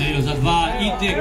Seios Adva Ite